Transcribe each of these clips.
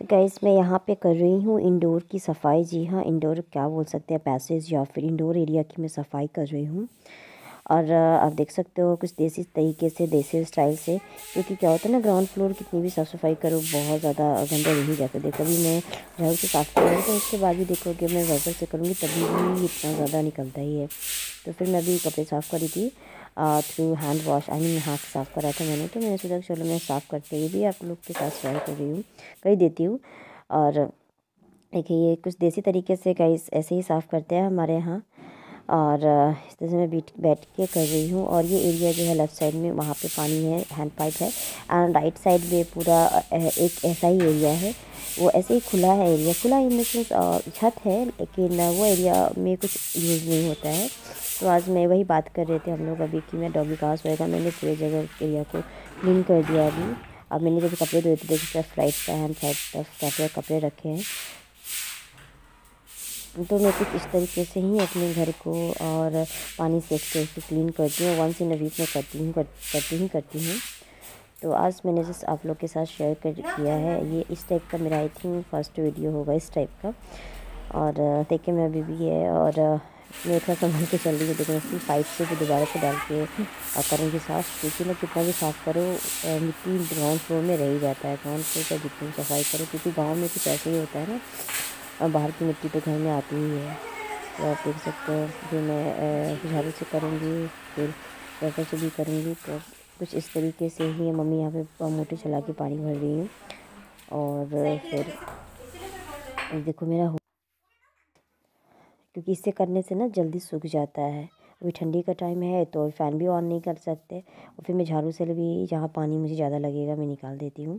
तो गाइस मैं यहाँ पे कर रही हूँ इंडोर की सफ़ाई। जी हाँ इंडोर क्या बोल सकते हैं पैसेज या फिर इंडोर एरिया की मैं सफ़ाई कर रही हूँ। और आप देख सकते हो कुछ देसी तरीके से, देसी स्टाइल से, क्योंकि क्या होता है ना ग्राउंड फ्लोर कितनी भी साफ़ सफ़ाई करो, बहुत ज़्यादा गंदा नहीं जाता देखो, अभी मैं झाड़ू से साफ़ कर रही हूँ तो उसके बाद भी देखो कि मैं वाइपर से करूँगी, तभी भी इतना ज़्यादा निकलता ही है। तो फिर मैं अभी कपड़े साफ़ करी थी। Through hand wash I mean हाथ साफ़ करा था मैंने तो मैंने सोचा चलो मैं साफ़ करते हुए भी आप लोग के साथ शेयर कर रही हूँ, कर देती हूँ। और देखिए ये कुछ देसी तरीके से कई ऐसे ही साफ़ करते हैं हमारे यहाँ। और, इस तरह से मैं बैठ बैठ के कर रही हूँ। और ये एरिया जो है लेफ़्ट साइड में, वहाँ पे पानी है हैंड पाइप है। एंड राइट साइड में पूरा एक ऐसा ही एरिया है। वो ऐसे ही खुला है एरिया खुला इन सेंस छत है, लेकिन वो एरिया में कुछ यूज़ नहीं होता है। तो आज मैं वही बात कर रहे थे हम लोग अभी कि मैं डॉगी घास होएगा मैंने पूरे जगह एरिया को क्लीन कर दिया अभी। अब मैंने जब कपड़े धोए थे देखिए फ़्लाइट का हैंड साइड कपड़े कपड़े रखे हैं। तो मैं कुछ इस तरीके से ही अपने घर को और पानी से अच्छे क्लीन करती हूँ। वंस इन अ वीक में करती हूँ कर, करती ही करती हूँ। तो आज मैंने जस्ट आप लोग के साथ शेयर कर किया है। ये इस टाइप का मेरा आई थिंक फ़र्स्ट वीडियो होगा इस टाइप का। और देखिए मैं अभी भी है और मैं इतना संभाल के चल रही हूँ देखो इसकी पाइप से भी दोबारा से डाल के करूँगी साफ़, क्योंकि मैं कितना भी साफ़ करो मिट्टी ग्राउंड फ्लोर में रह ही जाता है ग्राउंड फ्लोर का जितनी सफ़ाई करो, क्योंकि गाँव में कुछ ऐसे ही होता है ना बाहर की मिट्टी तो घर में आती ही है। तो आप देख सकते हो, जो मैं झाड़ू से करूँगी, फिर पैपर से भी करूँगी तो कुछ इस तरीके से ही मम्मी यहाँ पे मोटर चला के पानी भर रही हूँ और फिर, देखो मेरा क्योंकि इसे करने से ना जल्दी सूख जाता है। अभी ठंडी का टाइम है तो फ़ैन भी ऑन नहीं कर सकते और फिर मैं झाड़ू से भी जहाँ पानी मुझे ज़्यादा लगेगा मैं निकाल देती हूँ।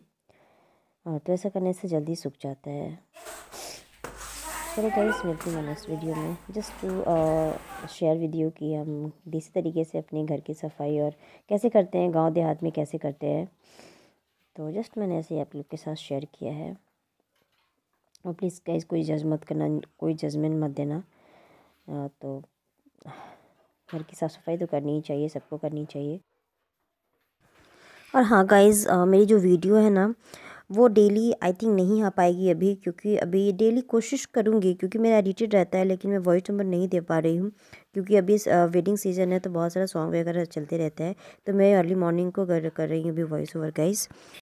और तो ऐसा करने से जल्दी सूख जाता है। चलो गाइस मिलती हूँ नेक्स्ट वीडियो में। जस्ट टू शेयर वीडियो कि हम देसी तरीके से अपने घर की सफ़ाई और कैसे करते हैं, गाँव देहात में कैसे करते हैं। तो जस्ट मैंने ऐसे आप लोग के साथ शेयर किया है। और प्लीज़ गाइस कोई जज मत करना, कोई जजमेंट मत देना। तो घर की साफ़ सफ़ाई तो करनी ही चाहिए, सबको करनी चाहिए। और हाँ गाइज़ मेरी जो वीडियो है ना, वो डेली आई थिंक नहीं आ पाएगी अभी, क्योंकि अभी डेली कोशिश करूँगी, क्योंकि मेरा एडिटेड रहता है, लेकिन मैं वॉइस नंबर नहीं दे पा रही हूँ। क्योंकि अभी वेडिंग सीज़न है तो बहुत सारा सॉन्ग वगैरह चलते रहता है तो मैं अर्ली मॉर्निंग को कर कर रही हूँ अभी वॉइस ओवर गाइस